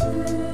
Thank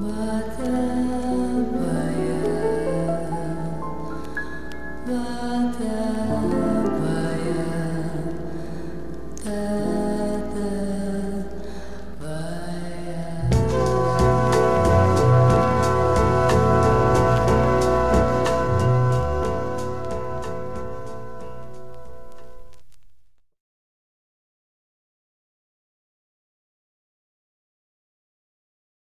Vada Vaya